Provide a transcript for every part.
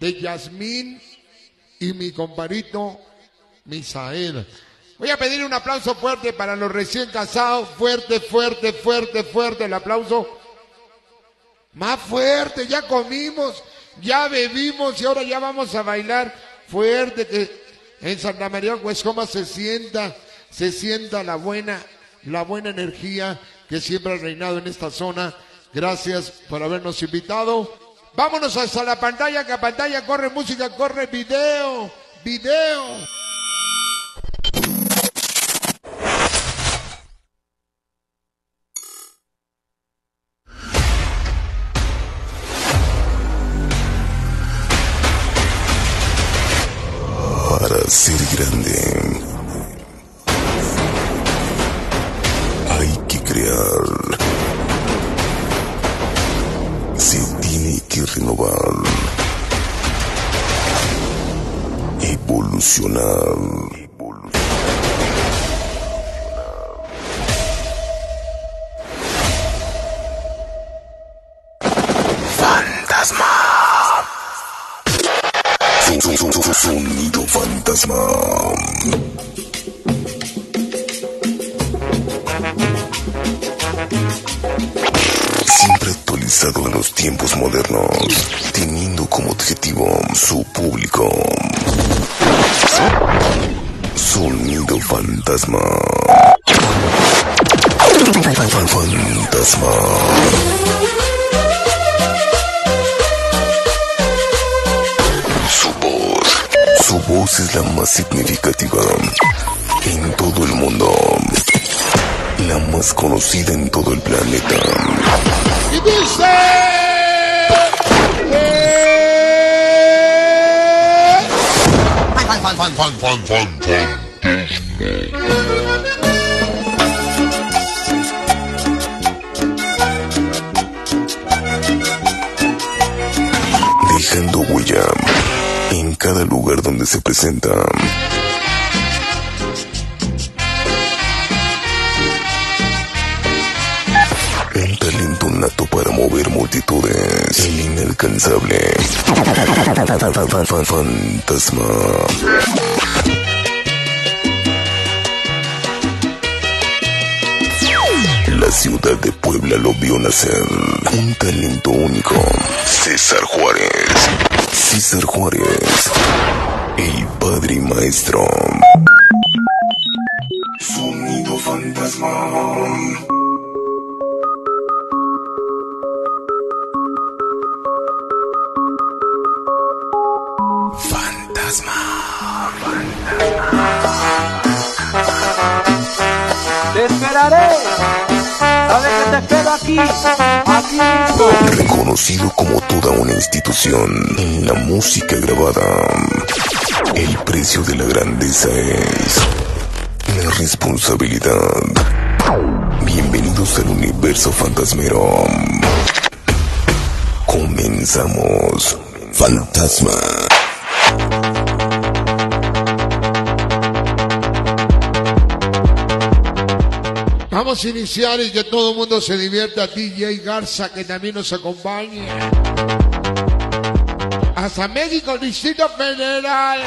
de Yasmín y mi comparito Misael. Voy a pedir un aplauso fuerte para los recién casados. Fuerte, fuerte, fuerte, fuerte el aplauso. Más fuerte, ya comimos, ya bebimos y ahora ya vamos a bailar fuerte que en Santa María Huescoma se sienta, se sienta la buena, la buena energía que siempre ha reinado en esta zona. Gracias por habernos invitado. Vámonos hasta la pantalla, que a pantalla corre música, corre video, video. Para ser grande Evolucionar. Fantasma. Son- son- son- son- Sonido fantasma. Siempre actualizado a los tiempos modernos, teniendo como objetivo su público. Fantasma. Fan- fan- Fantasma. Su voz. Su voz es la más significativa en todo el mundo. La más conocida en todo el planeta. Y dice... eh, Dejando se presenta. Un talento nato para mover multitudes. El inalcanzable. Fantasma. La ciudad de Puebla lo vio nacer. Un talento único. César Juárez. César Juárez. El padre y maestro. Sonido fantasma. Fantasma. Te esperaré. Sabes que te espero aquí, aquí mismo. Reconocido como toda una institución en la música grabada. El precio de la grandeza es la responsabilidad. Bienvenidos al universo fantasmero. Comenzamos. Fantasma. Vamos a iniciar y que todo el mundo se divierta. DJ Garza, que también nos acompañe. Hasta México, Distrito Federal.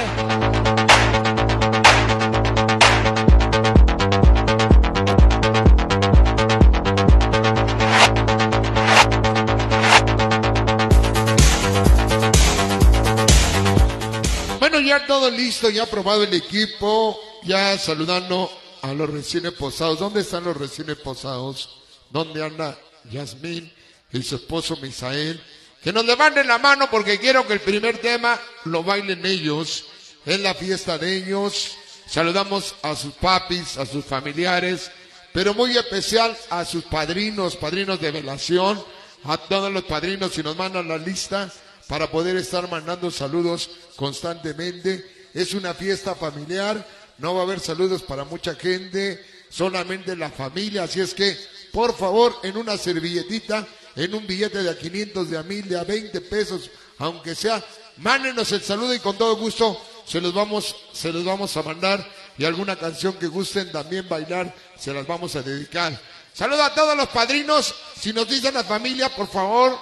Bueno, ya todo listo, ya aprobado el equipo, ya saludando a los recién posados. ¿Dónde están los recién posados? ¿Dónde anda Yasmín y su esposo Misael? Que nos levanten la mano porque quiero que el primer tema lo bailen ellos. Es la fiesta de ellos. Saludamos a sus papis, a sus familiares, pero muy especial a sus padrinos, padrinos de velación, a todos los padrinos y nos mandan la lista para poder estar mandando saludos constantemente. Es una fiesta familiar, no va a haber saludos para mucha gente, solamente la familia, así es que, por favor, en una servilletita, en un billete de a 500, de a 1000, de a 20 pesos, aunque sea, mándenos el saludo y con todo gusto se los vamos, se los vamos a mandar y alguna canción que gusten también bailar, se las vamos a dedicar. Saludo a todos los padrinos, si nos dicen la familia, por favor,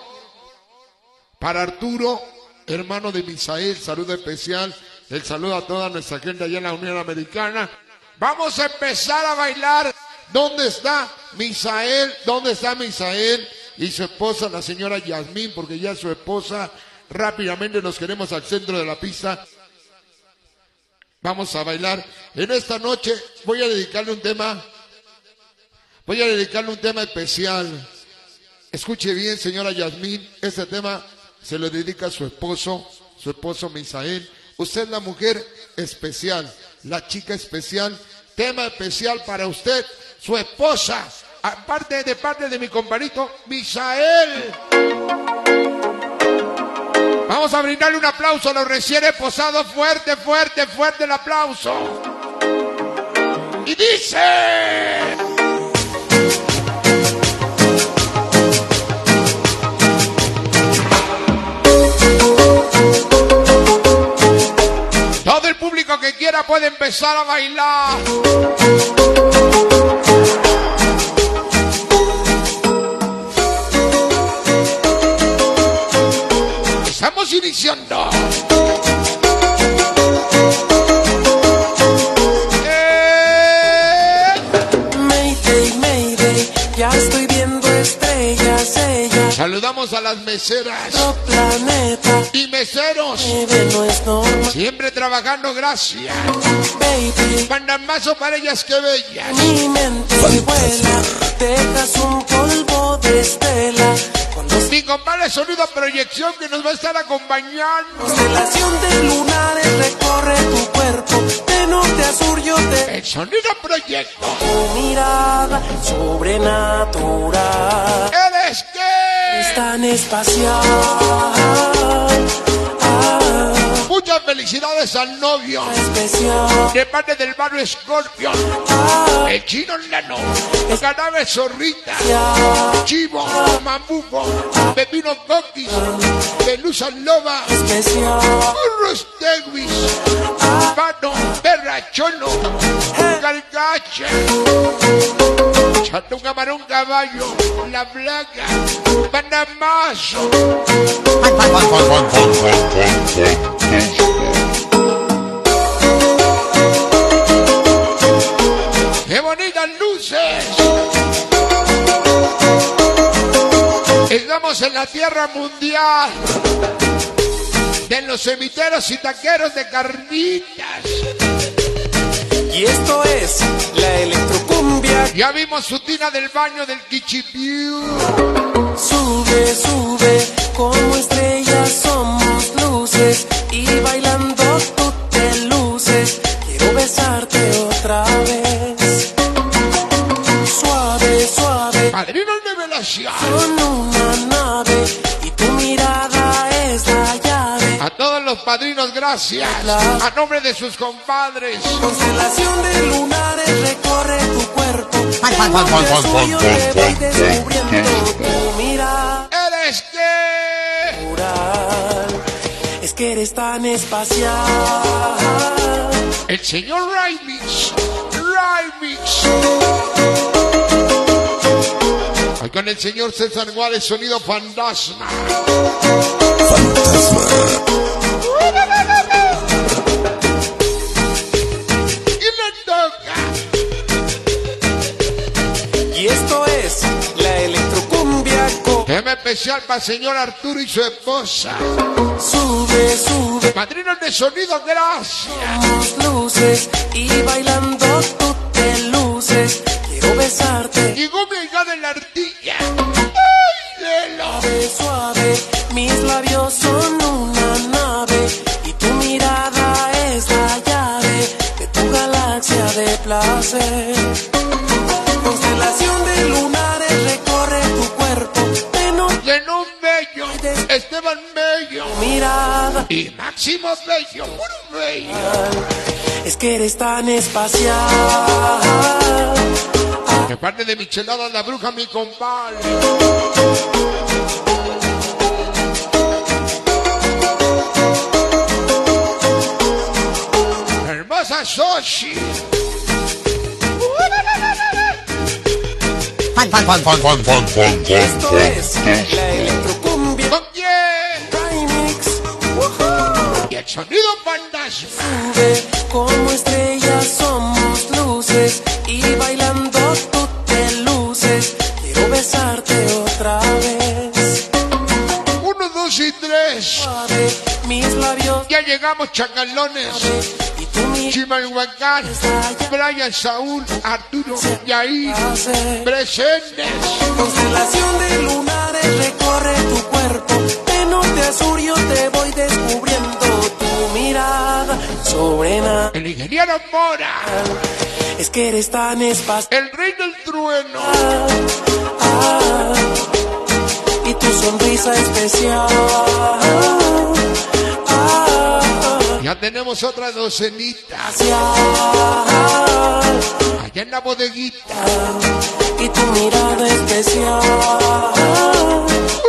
para Arturo, hermano de Misael, saludo especial. El saludo a toda nuestra gente allá en la Unión Americana. Vamos a empezar a bailar. ¿Dónde está Misael? ¿Dónde está Misael? Y su esposa, la señora Yasmín, porque ya su esposa, rápidamente nos queremos al centro de la pista. Vamos a bailar. En esta noche voy a dedicarle un tema. Voy a dedicarle un tema especial. Escuche bien, señora Yasmín. Este tema se lo dedica a su esposo, su esposo Misael. Usted es la mujer especial, la chica especial. Tema especial para usted, su esposa, aparte de parte de mi compadrito Misael. Vamos a brindarle un aplauso a los recién esposados. Fuerte, fuerte, fuerte el aplauso. Y dice... Todo el público que quiera puede empezar a bailar. Estamos iniciando. Eh, Mayday, Mayday, ya estoy viendo estrellas, ella, Saludamos a las meseras planeta, y meseros. no Siempre trabajando, gracias. baby, Pandamazo para ellas que bellas. mi mente vuela, dejas un polvo de estela, Mi compadre Sonido Proyección que nos va a estar acompañando. constelación de lunares recorre tu cuerpo, de norte a sur yo te El Sonido Proyecto. tu mirada sobrenatural, ¿Eres qué? es tan espacial, ah, Muchas felicidades al novio. De parte del barrio Scorpion. ah, El chino Nano. Canabe Zorrita. Chivo. Mambuco. Pepino Coquis. Pelusa Loba. Burros Teguis. Pato. Perra Cholo. Galgacha. Chato Camarón Caballo. La Blanca. Panamazo. ¡Qué bonitas luces! Estamos en la tierra mundial de los cemiteros y taqueros de carnitas. Y esto es la Ya vimos su tina del baño del Kichipiu. Sube, sube, como estrellas somos luces. Y bailando tú te luces. Quiero besarte otra vez. Suave, suave, Padrino de velación. Padrinos, gracias. A nombre de sus compadres. Constelación de lunares recorre tu cuerpo. ¿Eres natural. Es que eres tan espacial. El señor Raimix. Raimix. Con el señor César Juárez, sonido fantasma. Y especial para el señor Arturo y su esposa. Sube, sube, Padrinos de sonido, gracias. somos luces. Y bailando tú te luces. Quiero besarte. Llegó mi hija de la ardilla. ¡Ay, Lelo! Suave, suave, mis labios son una nave. Y tu mirada es la llave de tu galaxia de placer. Y Máximo Bello. Puro bello. es que eres tan espacial. De parte de Michelada la bruja, mi compadre. Hermosa Soshi. Esto es la electrocumbia ¿Con quién? remix. Sonido fantasma. Sube como estrellas somos luces y bailando tú te luces. Quiero besarte otra vez. Uno, dos y tres. Mis labios Ya llegamos, chacalones. y tú mi Chimalhuacán, Brian, Saúl, Arturo, Yair, presentes. Constelación de lunares recorre tu cuerpo. De norte a sur yo te voy descubriendo El ingeniero Mora, Es que eres tan espacial. el rey del trueno. Ah, y tu sonrisa especial. Ah, Ya tenemos otra docenita, allá en la bodeguita. Y tu mirada especial.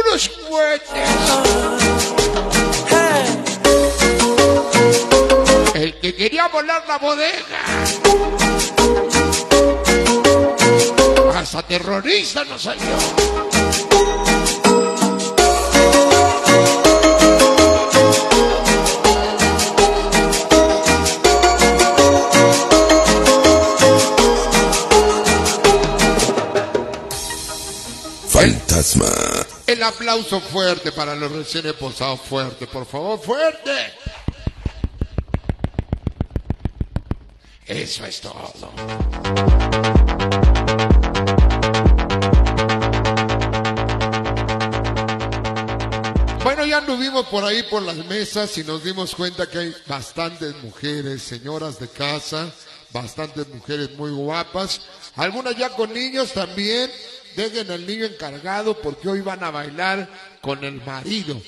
Unos cohetes. Quería volar la bodega. Hasta terrorista nos salió. Fantasma. El aplauso fuerte para los recién esposados. Fuerte, por favor, fuerte. Eso es todo. Bueno, ya anduvimos por ahí por las mesas y nos dimos cuenta que hay bastantes mujeres, señoras de casa, bastantes mujeres muy guapas, algunas ya con niños también. Dejen al niño encargado porque hoy van a bailar con el marido.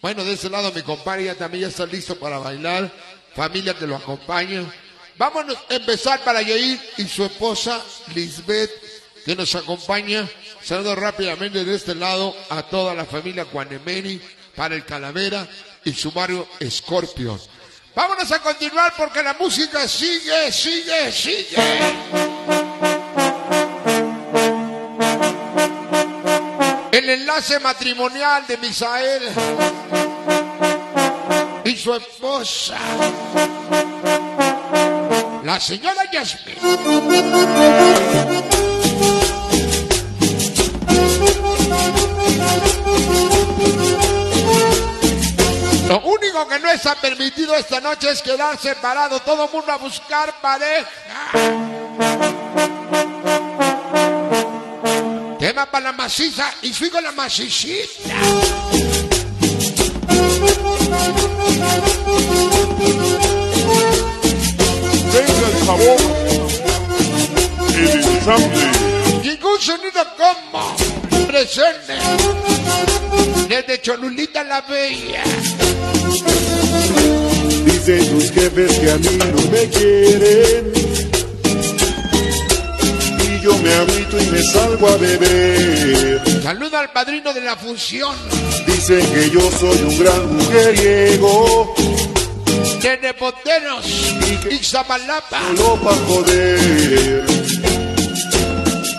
Bueno, de ese lado mi compadre ya también ya está listo para bailar. Familia que lo acompaña. Vámonos a empezar para Yair y su esposa Lisbeth que nos acompaña. Saludo rápidamente de este lado a toda la familia Cuanemeni para el Calavera y su barrio Scorpion. Vámonos a continuar porque la música sigue, sigue, sigue. El enlace matrimonial de Misael y su esposa, la señora Yasmin. Lo único que no está permitido esta noche es quedarse parado, todo el mundo a buscar pareja. Tema para la maciza y fui con la macicita. Venga el sabor, el ensamble. Ningún sonido como presente desde Cholulita la Bella. Dicen tus jefes que a mí no me quieren. Y yo me agüito y me salgo a beber. Saluda al padrino de la función. Dicen que yo soy un gran mujeriego. Desde Boteros y Zapalapa. Solo pa' joder.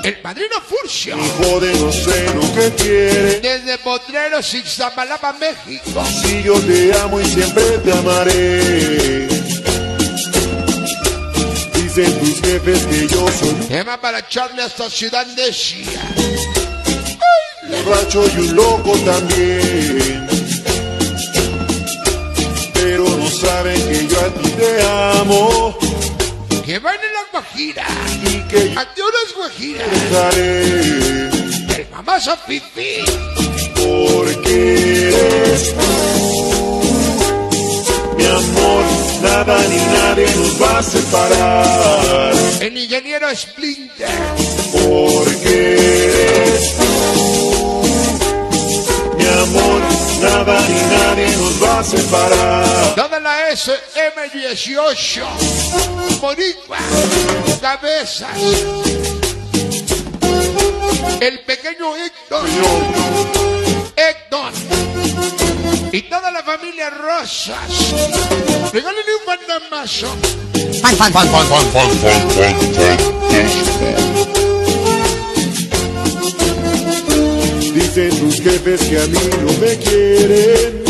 El padrino Furcio. Hijo de no sé lo que quiere. Desde Potreros y México. Si yo te amo y siempre te amaré. Dicen tus jefes que yo soy Tema para Charlie hasta Ciudad Necia. un borracho y un loco también. Saben que yo a ti te amo Que baile la Guajira. y que yo ¿A qué horas Guajira? dejaré. El mamazo Fifi. Porque eres tú, mi amor, nada ni nadie nos va a separar. El ingeniero Splinter. Porque eres tú, nada ni nadie nos va a separar. Toda la SM18. Boricua. Cabezas. El pequeño Héctor. Héctor. Y toda la familia Rosas. Regálenle un bandamazo. Dicen tus jefes que a mí no me quieren.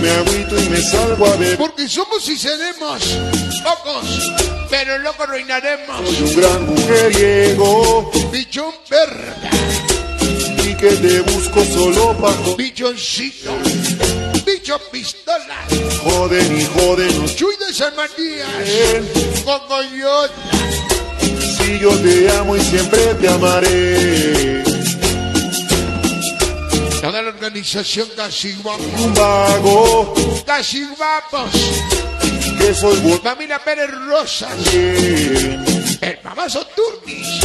levanto y me salgo a ver. Porque somos y seremos pocos, pero loco reinaremos. Soy un gran mujeriego Bichón verga, y que te busco solo pa' jo- bichoncito, bicho pistola, joden y joden. chuy de San Matías, cocoyota, Si yo te amo y siempre te amaré. toda la organización Un vago Casiguapos, que soy bueno. familia Pérez Rosas, el mamazo Turnis,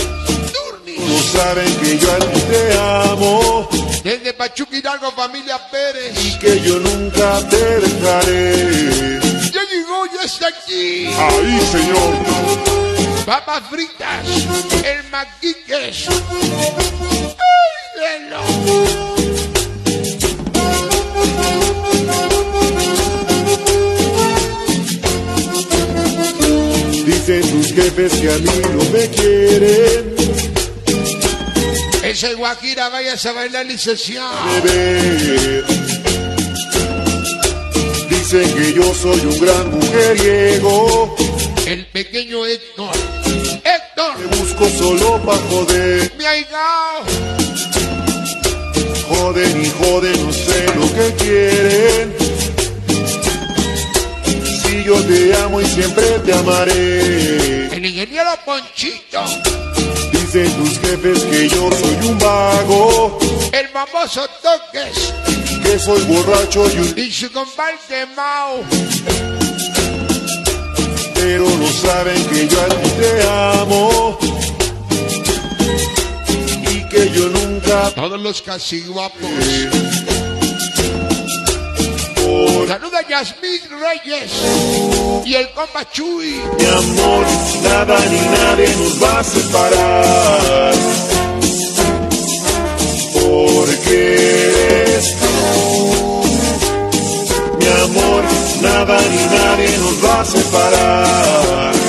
Turnis, saben que yo a ti te amo desde Pachuca Hidalgo, familia Pérez, y que yo nunca te dejaré. ya llegó, ya está aquí. Ahí, señor. Papas fritas, el maquiques. ¡Ay, velo! Dicen tus jefes que a mí no me quieren. Ese Guajira, vayas a bailar licenciado. beber. Dicen que yo soy un gran mujeriego. El pequeño Héctor. Héctor, Te busco solo pa' joder. mi ahigao. Joden y joden, no sé lo que quieren. Si yo te amo y siempre te amaré. El ingeniero Ponchito. Dicen tus jefes que yo soy un vago. El famoso Toques. Que soy borracho y un... Y su compadre Mao. Pero no saben que yo a ti te amo. Todos los casiguapos. Por Saluda a Yasmín Reyes. Y el compa Chuy. mi amor, nada ni nadie nos va a separar. Porque eres. Mi amor, nada ni nadie nos va a separar.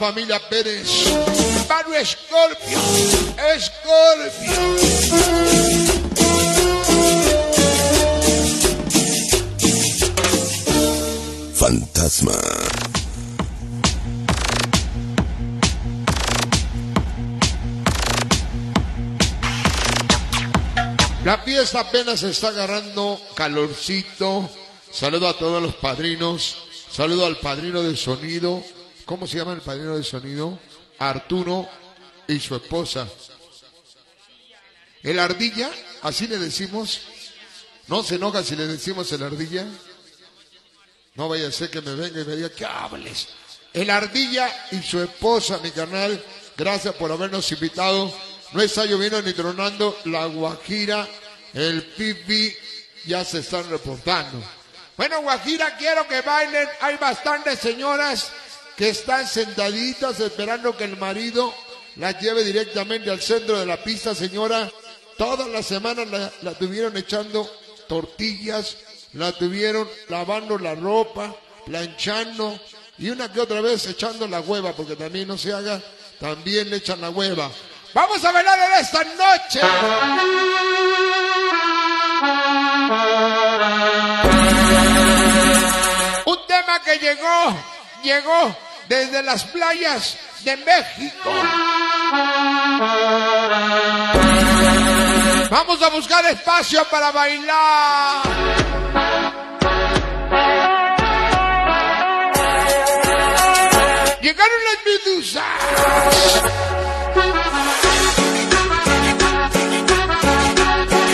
Familia Pérez. Barrio Escorpio. Escorpio. Fantasma. La fiesta apenas está agarrando calorcito. Saludo a todos los padrinos. Saludo al padrino de sonido. ¿Cómo se llama el padrino de sonido? Arturo y su esposa. El ardilla, así le decimos. ¿No se enoja si le decimos el ardilla? No vaya a ser que me venga y me diga que hables. El ardilla y su esposa, mi canal, gracias por habernos invitado. No está lloviendo ni tronando. La Guajira, el Pipi, ya se están reportando. Bueno, Guajira, quiero que bailen. Hay bastantes señoras que están sentaditas esperando que el marido las lleve directamente al centro de la pista, señora. Todas las semanas la, tuvieron echando tortillas, la tuvieron lavando la ropa, planchando y una que otra vez echando la hueva, porque también no se haga, también le echan la hueva. Vamos a bailar en esta noche. Un tema que llegó, llegó desde las playas de México. Vamos a buscar espacio para bailar. Llegaron las medusas.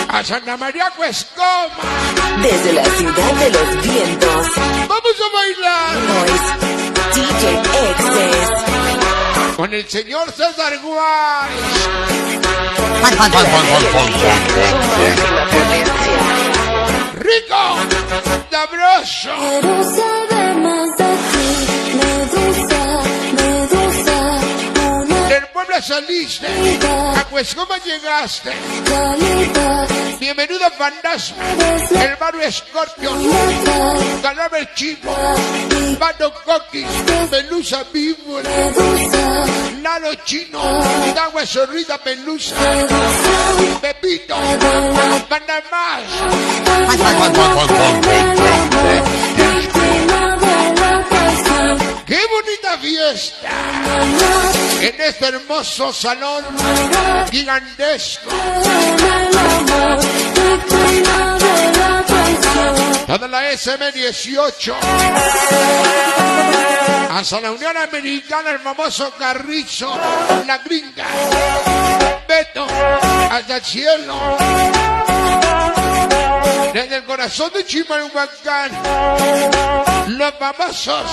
A Santa María Cuescoma. Desde la ciudad de los vientos, Vamos a bailar DJ Excess, con el señor César Guay. Rico, sabroso. Saliste a Huescoma llegaste. calidad, Bienvenido a Fantasma. El barrio letal, Cadáver Chivo. Pano Coquis. Pelusa Víbora. Lalo Chino. Agua Zorrida Pelusa. Pepito. Panamá. Fiesta! En este hermoso salón gigantesco. Toda la SM18. Hasta la Unión Americana, el famoso Carrizo, la gringa. Beto, hasta el cielo. Desde el corazón de Chimalhuacán, los famosos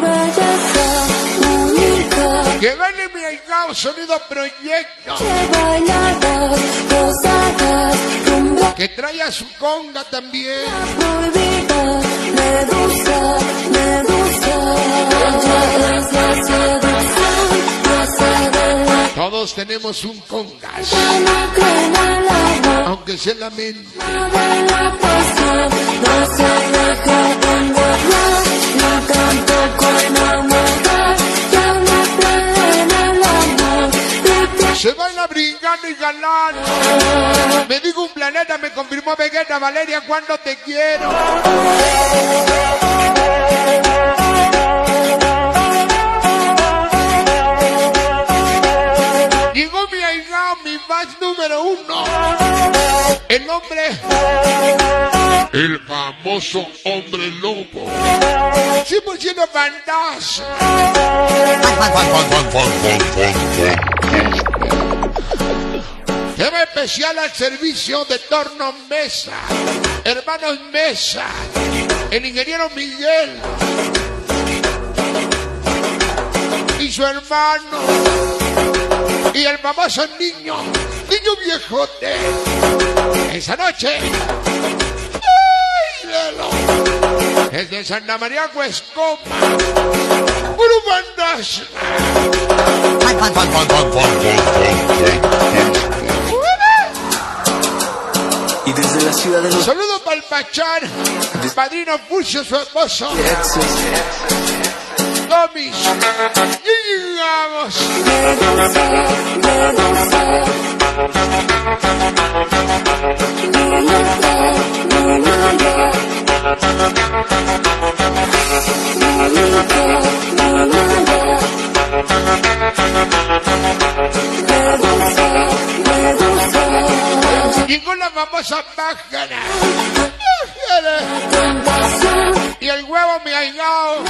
belleza única. Que vale mi ahijado, sonido proyecto. Que trae a su conga también. prohibida, medusa, medusa. Todos tenemos un congas, aunque sea la mente. se baila brincando y galán. Me digo un planeta, me confirmó Vegeta Valeria cuando te quiero. Mi más número uno. El hombre. El famoso hombre lobo. 100% fantasma. Tema especial al servicio de Torno Mesa, hermanos Mesa, el ingeniero Miguel y su hermano y el famoso niño, niño viejote. Esa noche, ¡ay, Lelo! Desde Santa María Huescoma, puro fantasma. Y desde la ciudad de los Saludos para el Pachar, padrino Pulso, su esposo, Tomis. Y llegamos. Llegó la famosa pájara. Y el huevo me ha llegado.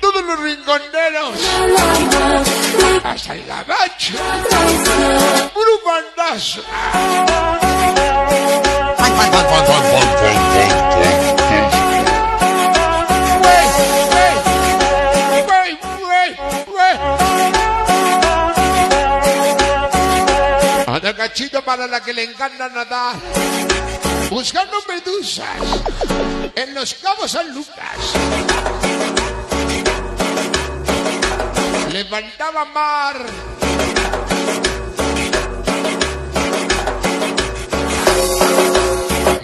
Todos los rinconeros. Hasta el gabacho. de traición. Cachito para la que le encanta nadar. Buscando medusas en los cabos San Lucas. Levantaba mar.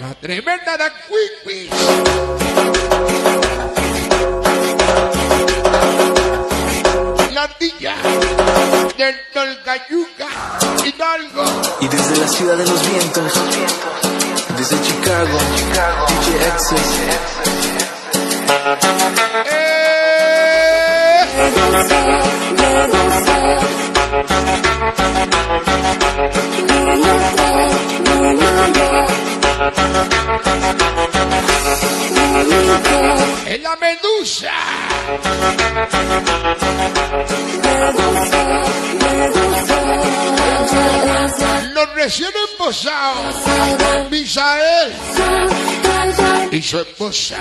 La tremenda de Quickies. La ardilla del Tolcayuca, Y desde la ciudad de los vientos, desde Chicago, DJ. ¡Es la medusa! Recién emposados, Misael, y su esposa.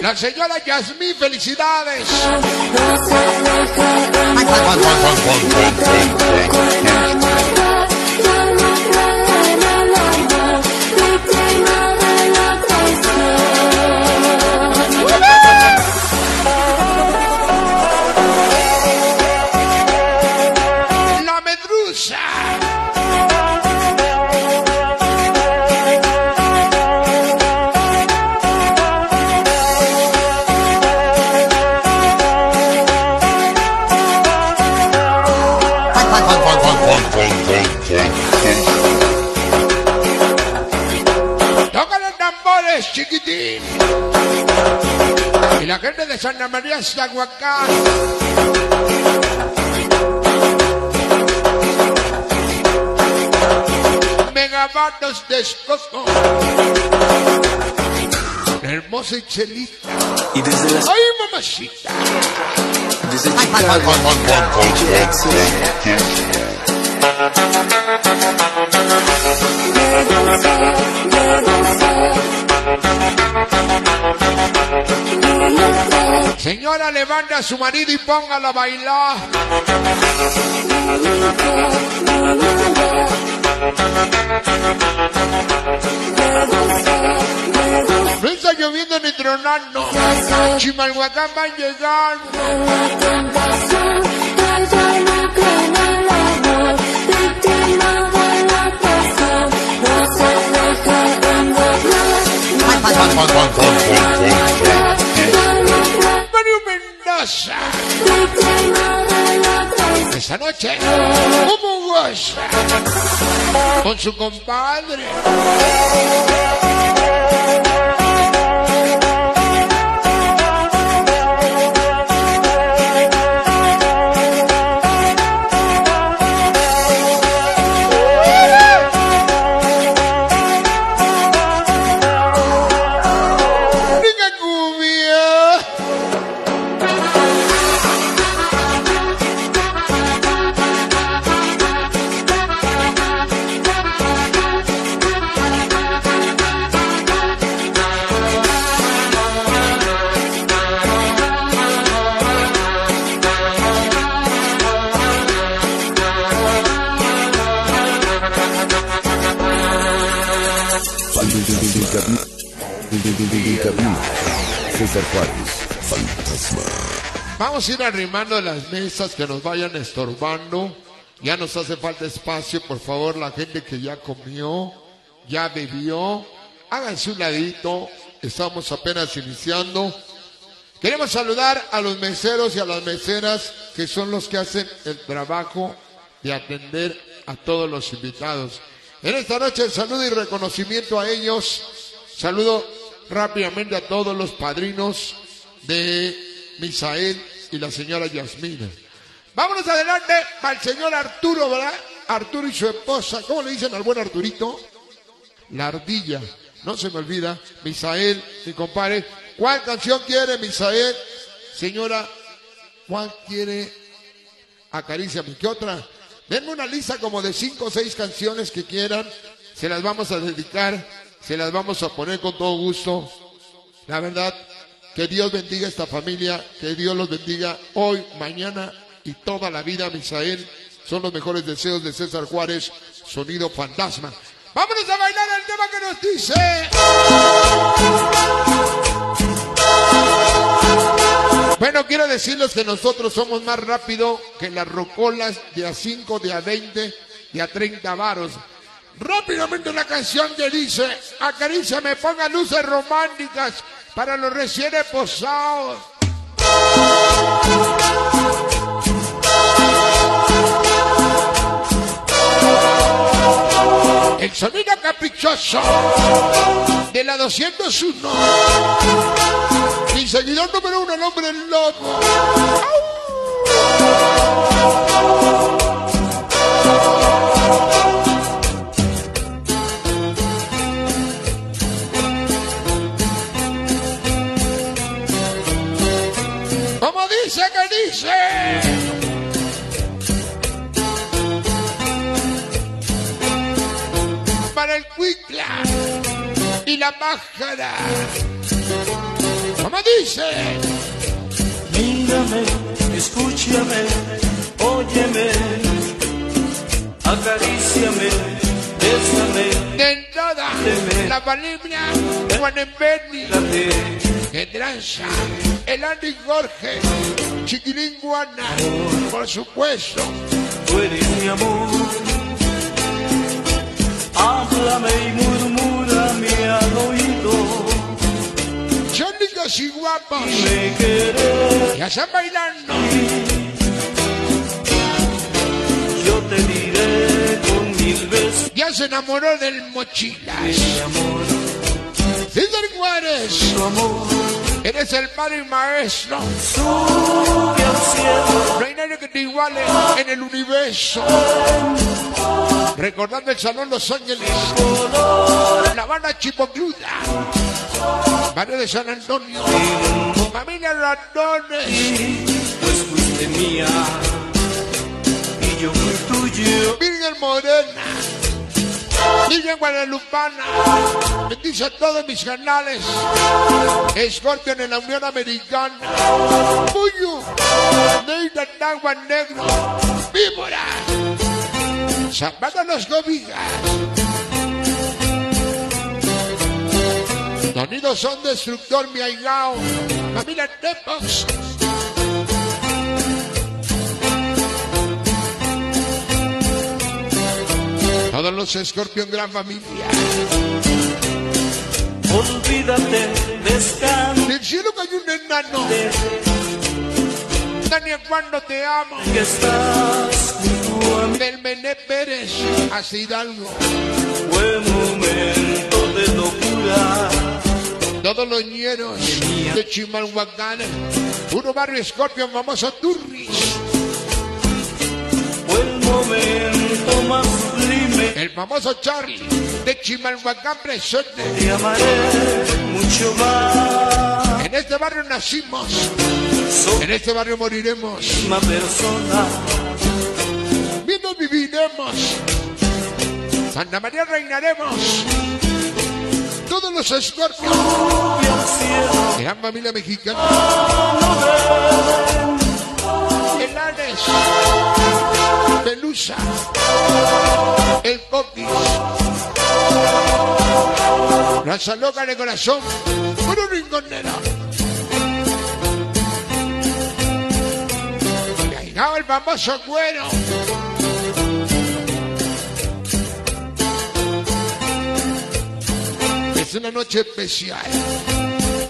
La señora Yasmín, felicidades. No se la gente de Santa María Zaguacán. Megavatos de Escoco. Hermosa y chelita. Y desde ¡Ay, mamacita! desde Chicago. Señora, levanta a su marido y póngala a bailar. No está lloviendo ni tronando. Chimalhuacán va a llegar. En el Mario Mendoza. Esta noche, como goza con su compadre. Vamos a ir arrimando las mesas que nos vayan estorbando. Ya nos hace falta espacio, por favor, la gente que ya comió, ya bebió, háganse un ladito. Estamos apenas iniciando. Queremos saludar a los meseros y a las meseras que son los que hacen el trabajo de atender a todos los invitados. En esta noche saludo y reconocimiento a ellos. Saludo rápidamente a todos los padrinos de Misael y la señora Yasmina. Vámonos adelante para el señor Arturo, ¿verdad? Arturo y su esposa. ¿Cómo le dicen al buen Arturito? La ardilla. No se me olvida. Misael, mi compadre. ¿Cuál canción quiere, Misael? Señora, ¿cuál quiere? Acaríciame. ¿Qué otra? Denme una lista como de cinco o seis canciones que quieran. Se las vamos a dedicar. Se las vamos a poner con todo gusto. La verdad, que Dios bendiga a esta familia. Que Dios los bendiga hoy, mañana y toda la vida, Misael. Son los mejores deseos de César Juárez. Sonido fantasma. Vámonos a bailar el tema que nos dice. Bueno, quiero decirles que nosotros somos más rápido que las rocolas de a 5, de a 20, de a 30 varos. Rápidamente la canción que dice, acaríciame, ponga luces románticas para los recién posados. El sonido caprichoso de la 201. Mi seguidor número uno, el hombre loco. Como dice? Mírame, escúchame, óyeme, acaríciame, bésame, De nada, la maligna, Juan Benny, que tranza, el Andy Jorge, Chiquilín Guana, por supuesto. tú eres mi amor. Háblame y murmúrame al oído, Son niños y guapos, ya están bailando. yo te diré con mil besos, Ya se enamoró del mochilas. César Juárez, eres el padre y maestro. sube al cielo, No hay nadie que te iguale en el universo. Recordando el Salón Los Ángeles, La Habana Chipocluda, Barrio de San Antonio, Familia Ratones, pues fuiste mía, y yo fui tuyo. Virgen Morena, Virgen Guadalupana, bendice a todos mis canales, Scorpion en la Unión Americana, Puyo, Neida Nagua Negro, Víbora, Zapata los Gobigas. Sonidos son destructor, mi aigao, familia Tepox. Todos los Scorpion Gran Familia. Olvídate, descansa, Del cielo cayó un enano. Daniel, cuando te amo. que estás. Del Mené Pérez hasta Hidalgo. Fue momento de locura, Todos los ñeros de Chimalhuacán. Puro barrio Scorpion, famoso Turris. fue el momento más sublime. El famoso Charlie de Chimalhuacán presente. Te amaré mucho más. En este barrio nacimos. Soy En este barrio moriremos. misma persona. Viendo viviremos. Santa María reinaremos. Todos los cielo, Gran familia mexicana. El Ares. Pelusa. El Coquis. Raza loca de corazón. Por un rinconero. Y ahí el famoso cuero. Es una noche especial,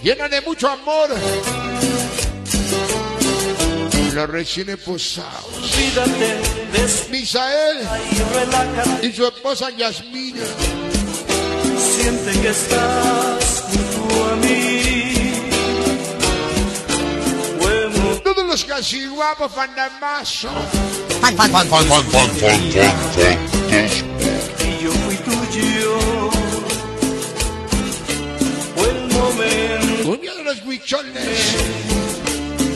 llena de mucho amor. Los recién esposados, Misael y su esposa Yasmina, Siente que estás junto a mí. Todos los casi guapos Pandamazo, y yo fui tuyo. Fue el momento, Unión de los huicholes,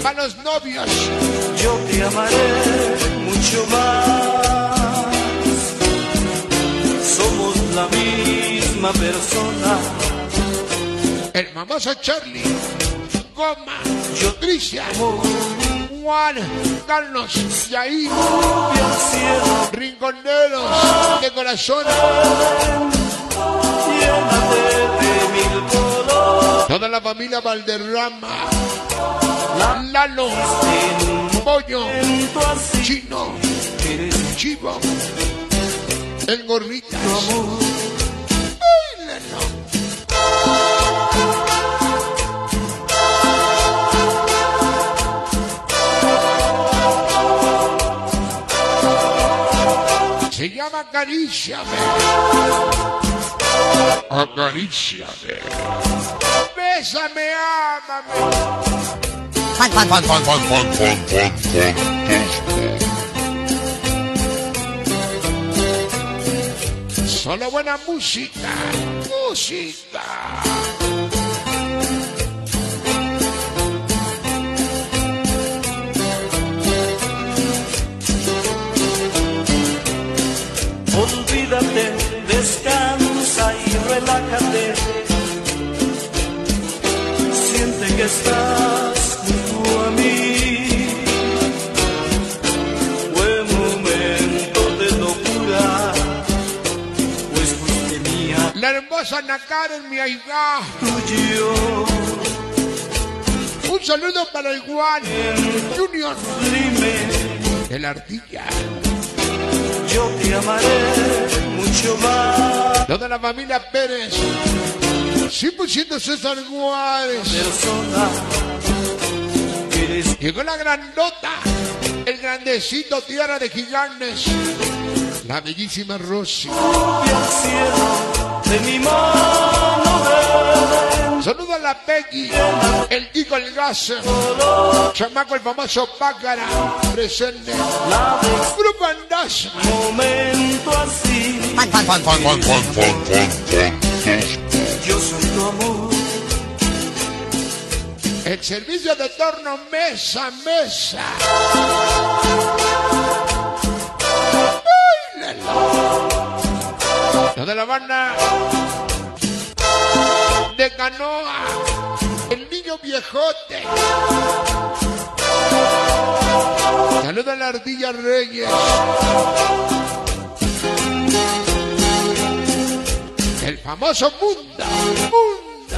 para los novios, yo te amaré mucho más. Somos la misma persona. el famoso Charlie, Goma, Tricia, Juan, Carlos, Yair, Rinconeros. De corazón, llénate. Toda la familia Valderrama, Lalo, Pollo, Chino, Chivo, el Lalo. Se llama Acaríciame. Acaríciame. Bésame, ámame. Solo buena música. Música. Olvídate, descansa y relájate. Estás junto a mí. Fue momento de locura, pues fuiste mía, La hermosa Ana Karen, mi ahijá. tuyo. Un saludo para el Juan Junior Dime, de la ardilla. yo te amaré mucho más. Toda la familia Pérez. 100% César Juárez. Persona, eres Llegó la grandota. El grandecito tierra de gigantes. La bellísima Rosy. de mi mano verde. Saludo a la Peggy. El Tico el Gas. Chamaco el famoso Pácara. Presente. Grupo Andas. momento así, yo soy tu amor. El servicio de torno mesa mesa. ¡Báilalo! Lo de la banda de canoa. El niño viejote. Saluda a la ardilla Reyes. El famoso mundo. Mundo.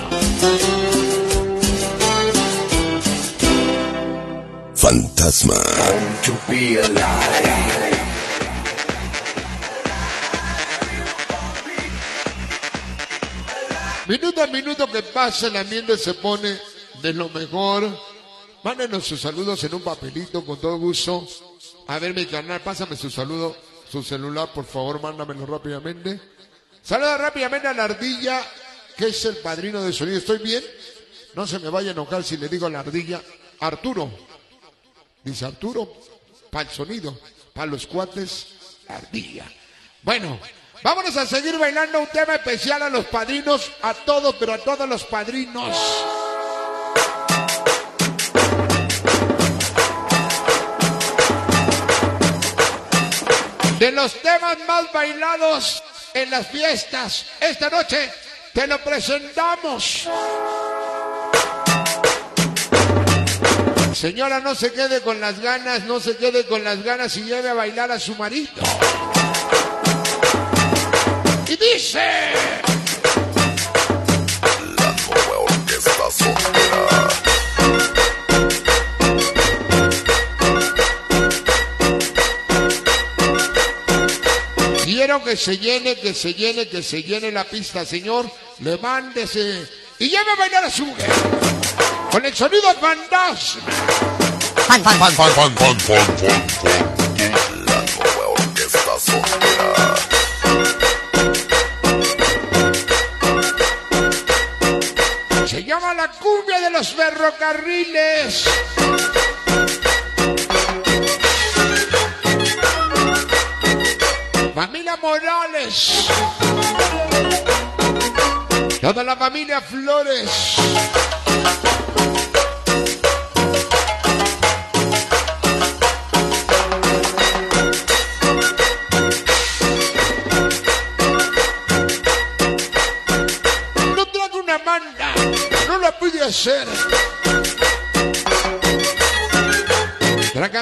Fantasma. Minuto a minuto que pasa, el ambiente se pone de lo mejor. Mándenos sus saludos en un papelito con todo gusto. A ver, mi canal, pásame su saludo, su celular, por favor, mándamelo rápidamente. Saluda rápidamente a la ardilla, que es el padrino de sonido. ¿Estoy bien? No se me vaya a enojar si le digo a la ardilla. Arturo. Dice Arturo, para el sonido, para los cuates, la ardilla. Bueno, vámonos a seguir bailando un tema especial a los padrinos, a todos, pero a todos los padrinos. De los temas más bailados en las fiestas, esta noche te lo presentamos. Señora, no se quede con las ganas, no se quede con las ganas y lleve a bailar a su marido. Y dice... Quiero que se llene, que se llene, que se llene la pista, señor. Levántese y lleve a bailar a su mujer. Con el sonido fantasma. La nueva orquesta sonora. Se llama la cumbia de los ferrocarriles. Morales. Toda la familia Flores.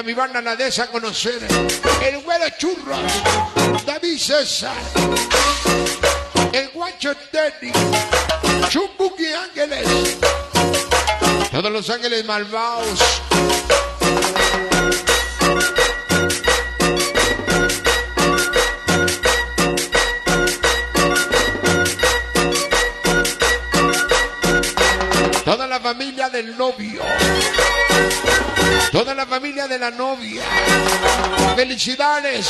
Mi banda la de a conocer. El güero churro, David César, el guacho Teddy, Chumbuki Ángeles, todos los ángeles malvados. Toda la familia del novio. Toda la familia de la novia. Felicidades.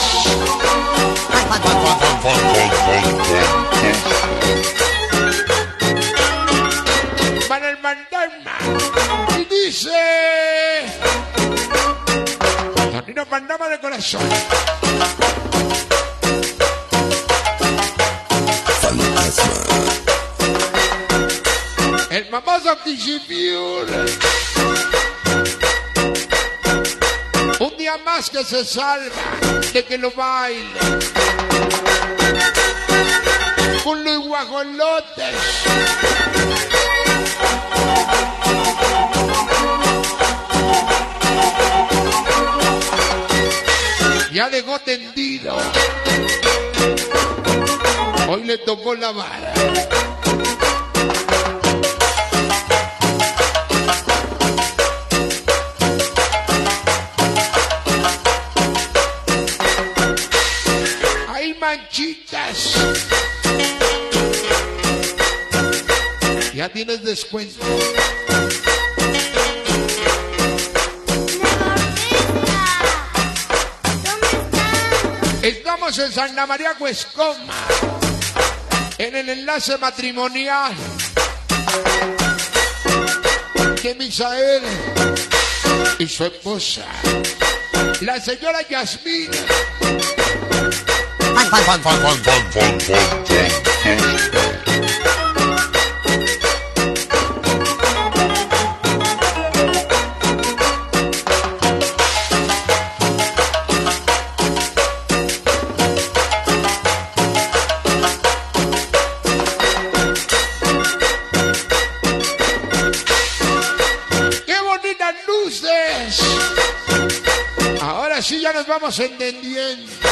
Para el fantasma. Y dice... Tonino Fantasma de corazón. Fantasma. El famoso Kishifure. que se salva de que lo baile. Con los guajolotes. Ya dejó tendido. Hoy le tocó la vara. Manchitas. Ya tienes descuento. Estamos en Santa María Cuescoma, en el enlace matrimonial de Misael y su esposa, la señora ¡Qué bonitas luces! Ahora sí ya nos vamos entendiendo.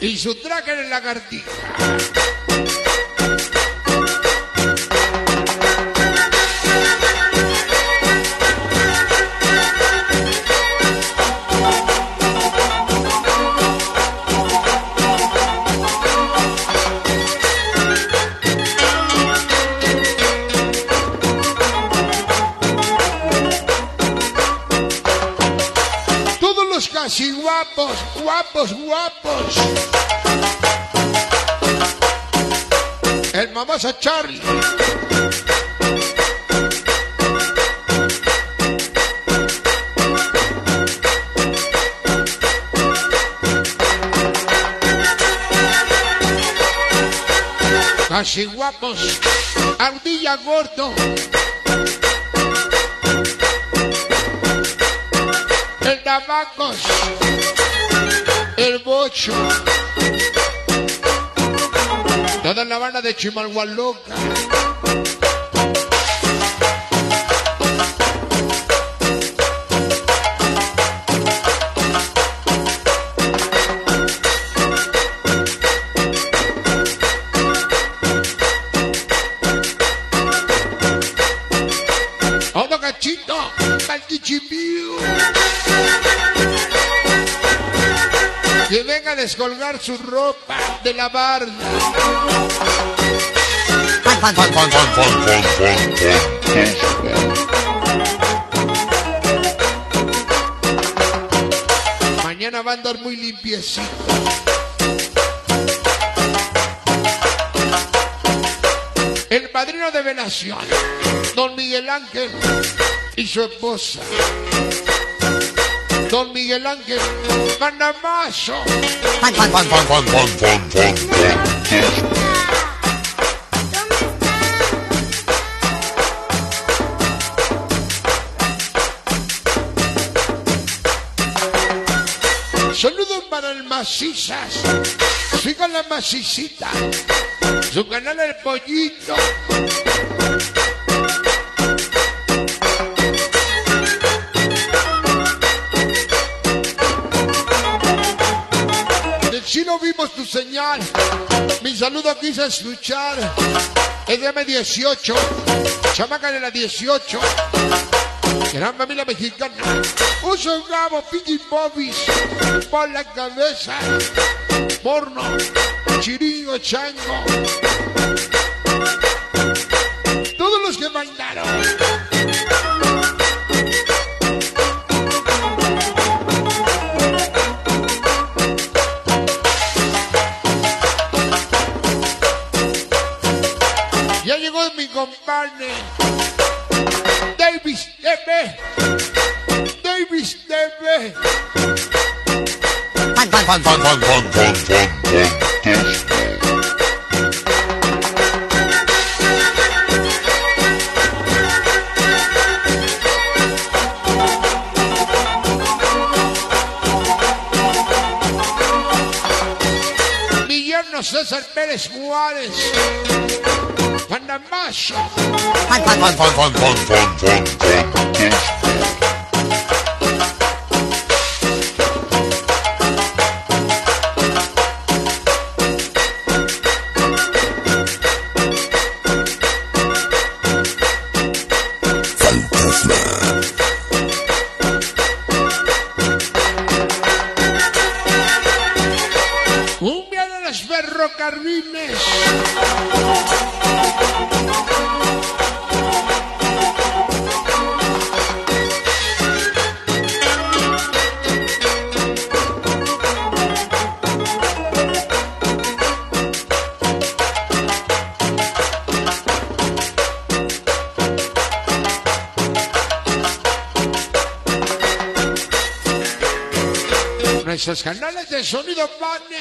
Y su traje en la lagartija. Casi guapos, guapos, guapos. El mamoso Charlie. Casi guapos. Ardilla gordo. El Tabacos. El Bocho. Toda la banda de Chimalhualoca. A descolgar su ropa de la barda. Mañana va a andar muy limpiecito. El padrino de velación, don Miguel Ángel y su esposa. Don Miguel Ángel Manamazo. Saludos para el Macizas. Sigan la macicita. Su canal El Pollito. Tu señal. Mi saludo quise escuchar. Es de M18. Chamaca de la 18. Gran familia mexicana. Uso un gabo, Piggy Bobbies. Por la cabeza. Porno. Chiringo, chango. Todos los que mandaron. acompañen. Davis DB. Davis DB. Fan, fan, César Pérez Juárez. Panamacho. Fan, fan, fan, fan, fan, fan, fan, fan, fan. Nuestros canales de sonido Vanes.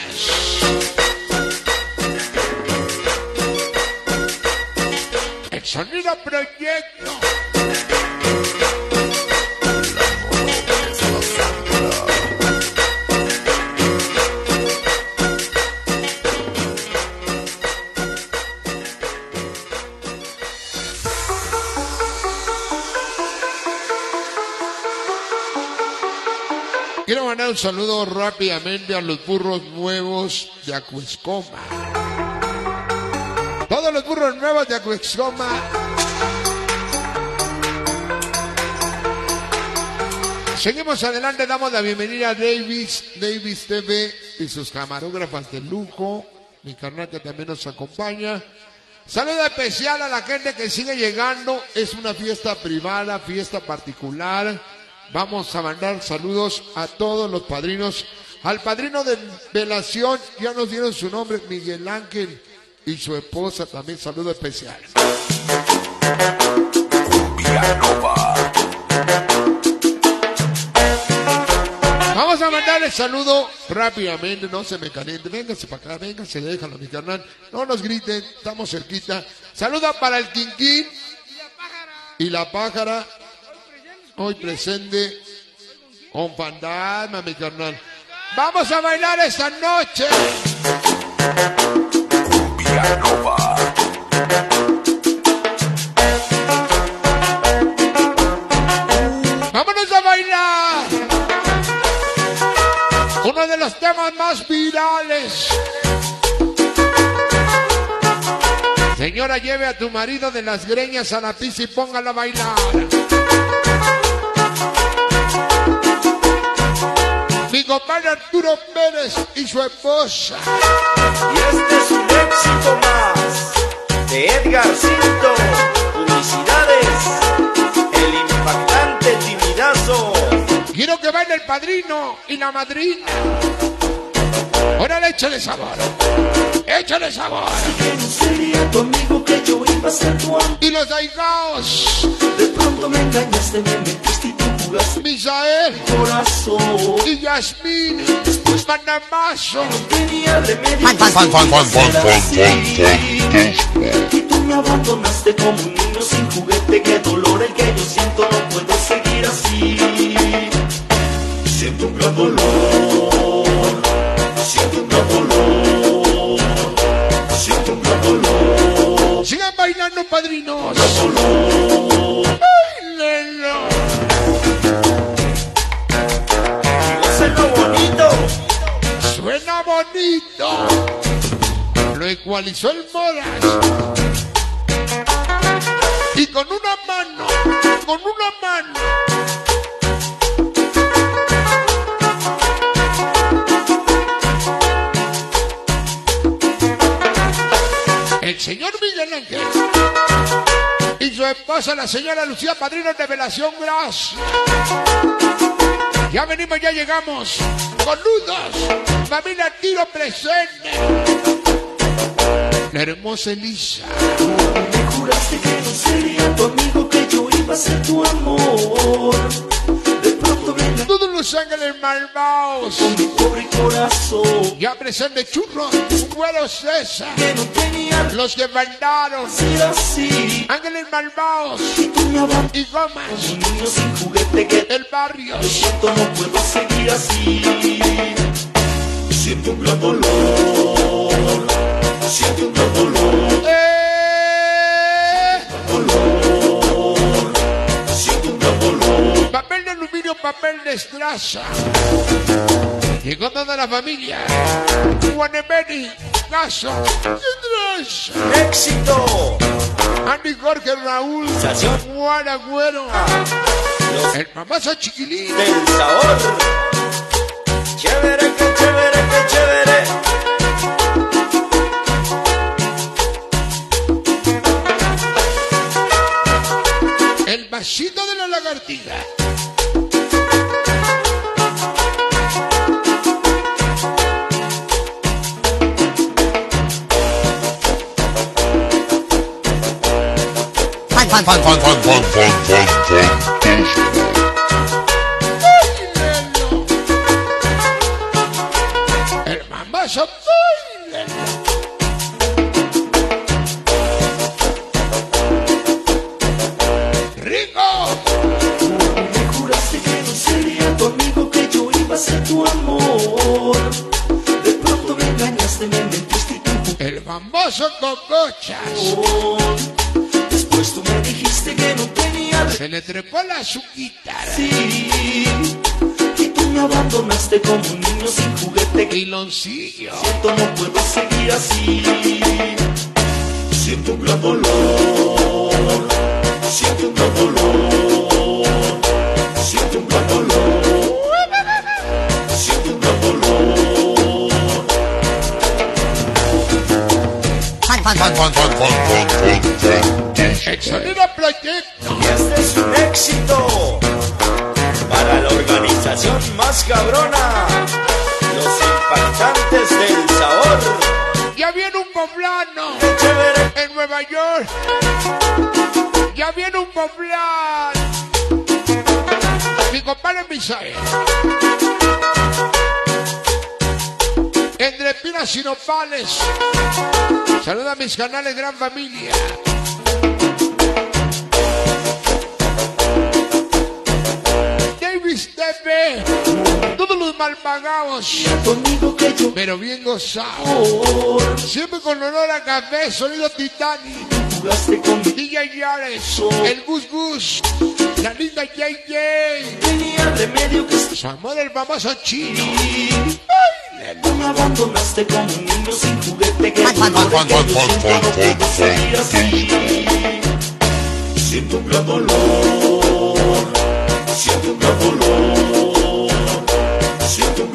Un saludo rápidamente a los burros nuevos de Acuescoma. Todos los burros nuevos de Acuescoma. Seguimos adelante, damos la bienvenida a Davis, Davis TV y sus camarógrafas de lujo. Mi carnal que también nos acompaña. Saludo especial a la gente que sigue llegando. Es una fiesta privada, fiesta particular. Vamos a mandar saludos a todos los padrinos. Al padrino de velación, ya nos dieron su nombre, Miguel Ángel, y su esposa también saludo especial. Vamos a mandarle saludo rápidamente, no se me caliente. Véngase para acá, véngase, déjalo, mi carnal. No nos griten, estamos cerquita. Saluda para el Quinquín y la pájara. Hoy presente con fantasma, mi carnal. Vamos a bailar esta noche. Vámonos a bailar. Uno de los temas más virales. Señora, lleve a tu marido de las greñas a la pista y póngalo a bailar. Compadre Arturo Pérez y su esposa. Y este es un éxito más de Edgar Cinto. Publicidades, el impactante timidazo. Quiero que baile el padrino y la madrina. Órale, échale sabor. Échale sabor. Que no sería tu amigo que yo iba a ser tu amigo. Y los aigaos. De pronto me engañaste, me jugaste mi Misael corazón. y remedio. Fan, fan, fan, fan, fan, fan, fan, fan, fan. Y tú me abandonaste como un niño sin juguete. Qué dolor el que yo siento, no puedo seguir así. Siento un gran dolor. Siento un gran dolor. Siento un gran dolor. Sigan bailando, padrinos. Dolor. Lo ecualizó el Moras. Y con una mano, con una mano. El señor Miguel Ángel y su esposa, la señora Lucía Padrino de Velación Gras. Ya venimos, ya llegamos. Con nudos. Familia Tiro presente. La hermosa Elisa. Me juraste que no sería tu amigo, que yo iba a ser tu amor. Los Ángeles Malvados. Pobre corazón. Ya presión de churro. Güero César. Que no tenía Los que mandaron. Así. Ángeles Malvados. Y, y gomas. Un niño sin juguete que el barrio. Lo siento, no puedo seguir así. Siento un gran dolor. Siento un gran dolor. Eh. Dolor. Siento un gran dolor. Papel Plaza. Llegó toda la familia. Guanemeni, Gaso, Yedras. Éxito. Andy Jorge Raúl. Juan Agüero, Los el mamazo chiquilín. del sabor. Chévere, que chévere, que chévere. El vasito de la lagartija. Fan, fan, fan, fan, fan, fan, fan, fan, fan. La suquita. sí. Y tú me abandonaste como un niño sin juguete. Que Piloncillo. Éxito para la organización más cabrona, los impactantes del sabor. Ya viene un poblano en Nueva York. Ya viene un poblano. Mi compadre Misael. Entre Pinas y Nopales. Saluda a mis canales Gran Familia. pero bien gozado. Siempre con olor a café, sonido Titanic. DJ Yares, el Gus Gus, la linda JJ. Samuel el famoso chino. Me abandonaste como un niño sin juguete que Siento un gran dolor, siento un gran dolor.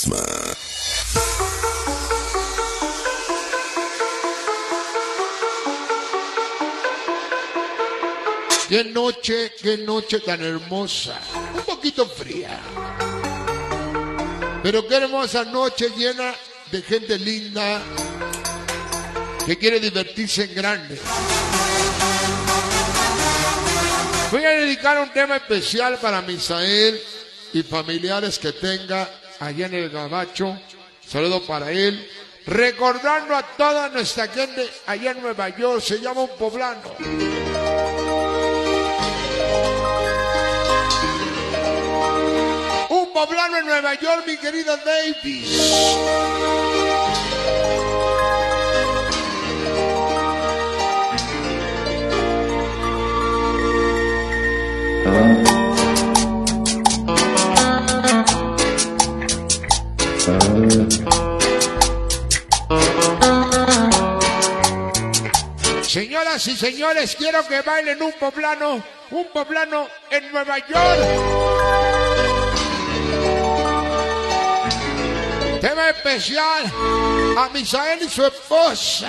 Fantasma. Qué noche, qué noche tan hermosa. Un poquito fría. Pero qué hermosa noche llena de gente linda que quiere divertirse en grande. Voy a dedicar un tema especial para Misael y familiares que tenga allá en el Gabacho. Saludo para él. Recordando a toda nuestra gente allá en Nueva York, se llama un poblano. Un poblano en Nueva York, mi querido Davis. Señoras y señores, quiero que bailen un poblano, un poblano en Nueva York. Tema especial a Misael y su esposa.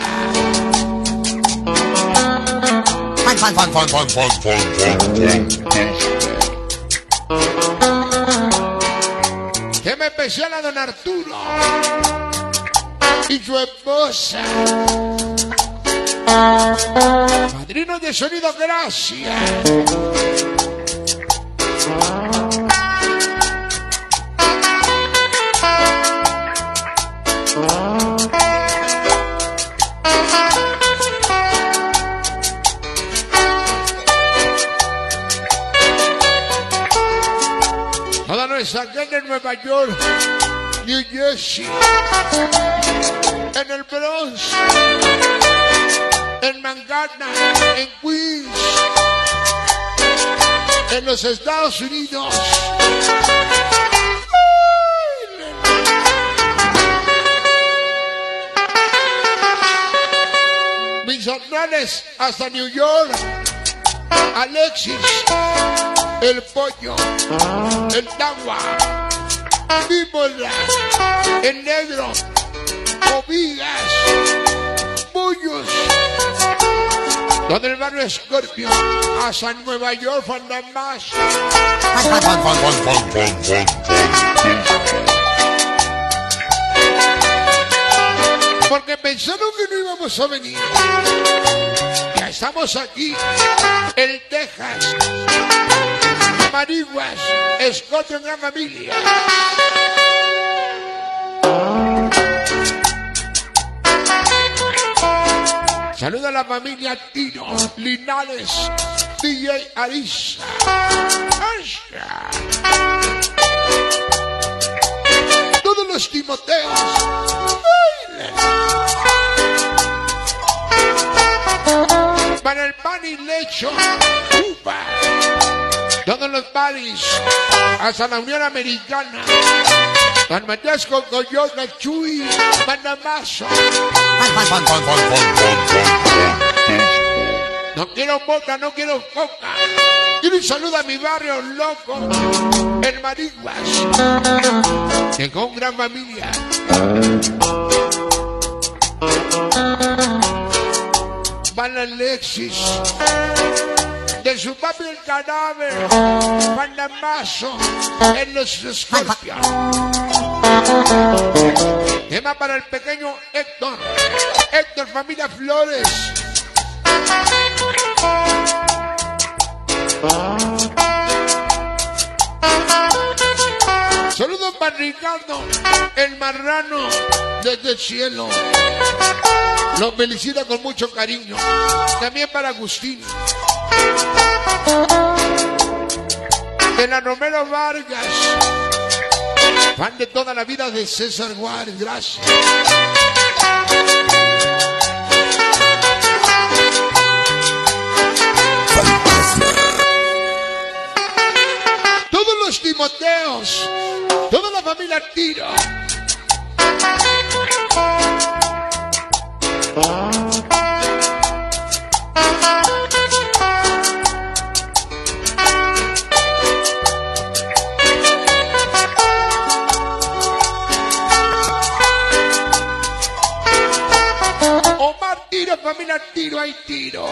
Tema especial a don Arturo y su esposa. Padrinos de sonido, gracias. Gente en Nueva York, New Jersey, en el Bronx, en Manhattan, en Queens, en los Estados Unidos. Mis hermanos hasta New York, Alexis, el pollo, el agua, víbora, el negro, comidas, pollos. Donde el barrio Escorpio, hasta Nueva York, más. Porque pensaron que no íbamos a venir. Ya estamos aquí, en Texas. Mariguas, Escorpio en gran familia. Saluda a la familia Tino, Linares, DJ Arisa. Todos los Timoteos. Para el pan y lecho, Cuba. Todos los paris, hasta la Unión Americana. San Matías con Coyote, Chuy, Manamazo. No quiero boca, no quiero coca. Quiero un saludo a mi barrio loco, el Mariguas, que con gran familia. Van Alexis, de su papi el cadáver, Panamazo, en los Scorpions. Tema para el pequeño Héctor, Héctor Familia Flores. Saludos para Ricardo, el marrano desde el cielo. Los felicita con mucho cariño. También para Agustín. De la Romero Vargas. Fan de toda la vida de César Juárez. Gracias. Todos los Timoteos. Toda la familia Tiro. Omar Tiro, familia Tiro, hay tiro.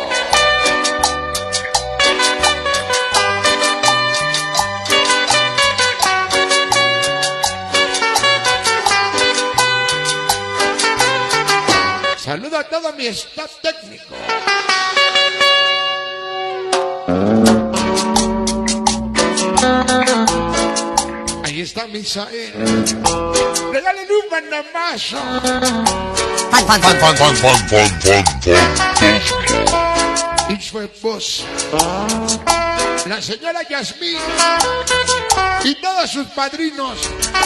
Saludo a todo mi staff técnico. Está Misael. Regalen un bandamazo. Y su esposa. La señora Yasmín. Y todos sus padrinos,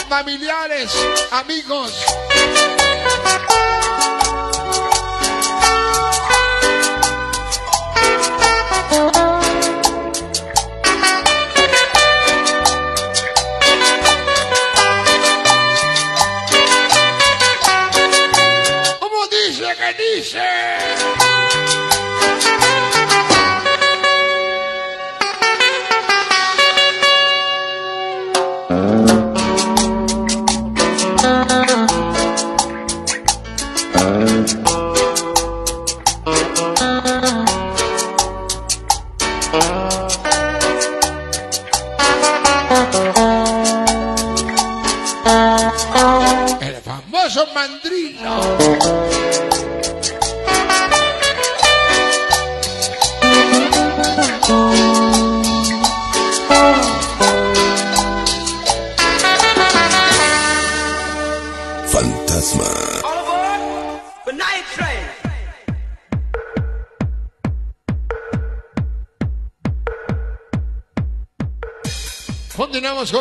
familiares, amigos. Dice que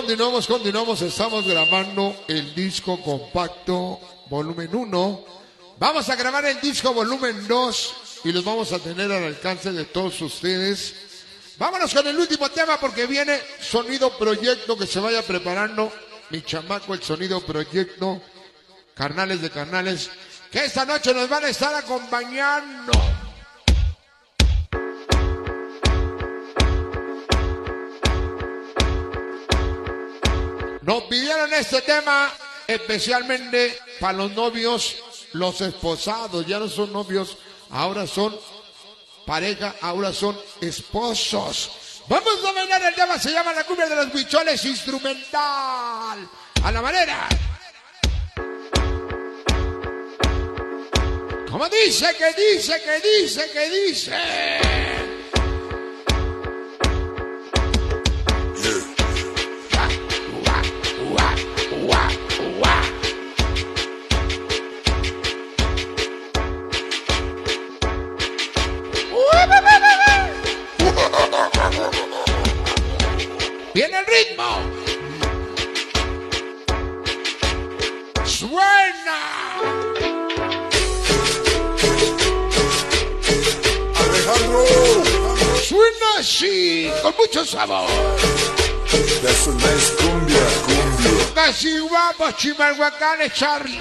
Continuamos, continuamos. Estamos grabando el disco compacto volumen 1. Vamos a grabar el disco volumen 2 y los vamos a tener al alcance de todos ustedes. Vámonos con el último tema porque viene sonido proyecto que se vaya preparando. Mi chamaco, el sonido proyecto. Carnales de carnales. Que esta noche nos van a estar acompañando. Nos pidieron este tema especialmente para los novios, los esposados. Ya no son novios, ahora son pareja, ahora son esposos. Vamos a bailar el tema, se llama La cumbia de los bicholes instrumental. A la manera. Como dice, que dice, que dice, que dice. Con mucho sabor. that's a nice cumbia, cumbia. Casi guapo, Chimalhuacanes, Charlie.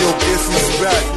Yo, guess who's back?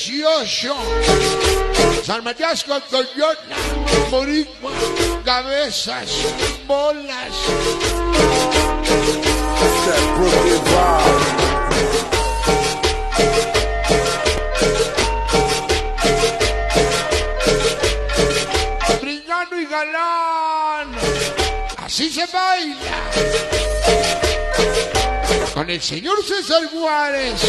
SM18, San Matías con Toyota, Boricua, Cabezas, Bolas, brillando y galán. Así se baila. Con el señor César Juárez.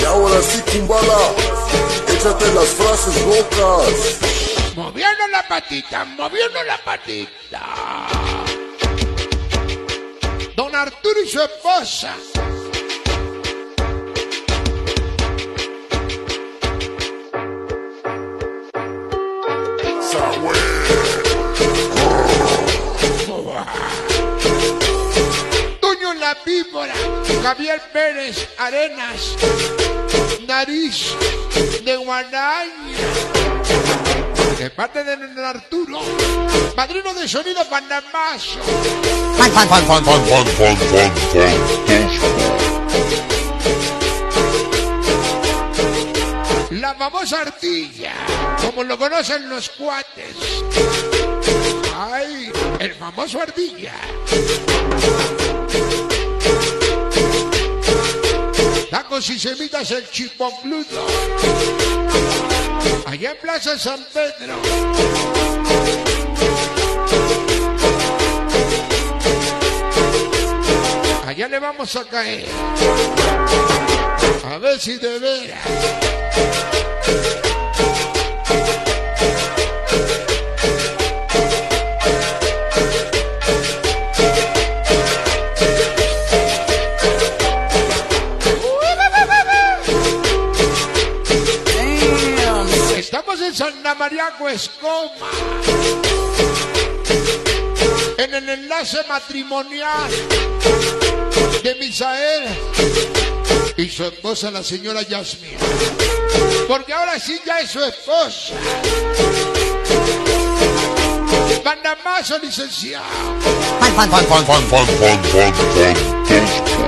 Y ahora sí, cumbala. Échate las frases locas. Moviendo la patita, moviendo la patita. Don Arturo y su esposa. Javier Pérez Arenas, Nariz de Guadaña, de parte de Arturo, padrino de sonido Panamazo, la famosa artilla, como lo conocen los cuates. Ay, el famoso ardilla. Tacos y semitas el chipocludo. Allá en Plaza San Pedro. Allá le vamos a caer. A ver si de veras. Santa María Cuescoma. En el enlace matrimonial de Misael y su esposa, la señora Yasmin. Porque ahora sí ya es su esposa. Bandamazo, licenciado. Johnny de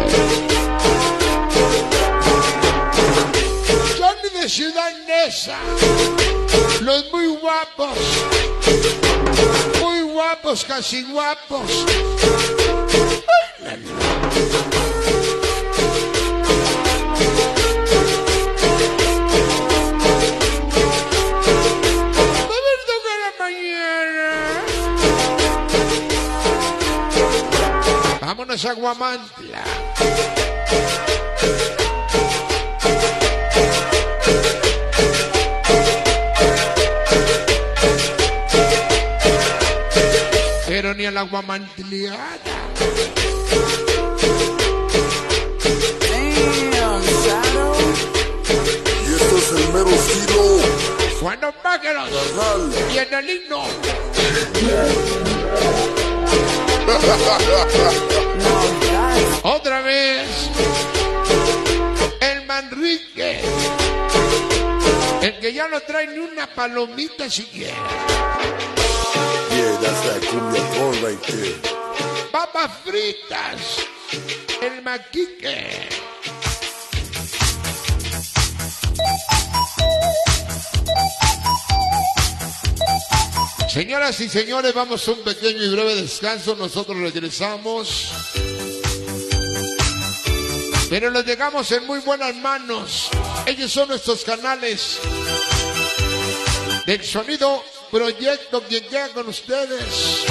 Ciudad belleza. Los muy guapos. Muy guapos, casi guapos. Vámonos a Guamantla. Pero ni a la guamantleada. Y esto es el mero estilo. Cuando pájaros y en el himno. Otra vez. El Manrique. El que ya no trae ni una palomita siquiera. Yeah, that's that cumbia throne right there. Papas fritas. El maquique. Señoras y señores, vamos a un pequeño y breve descanso. Nosotros regresamos. Pero los llegamos en muy buenas manos. Ellos son nuestros canales del sonido Proyecto que ya con ustedes.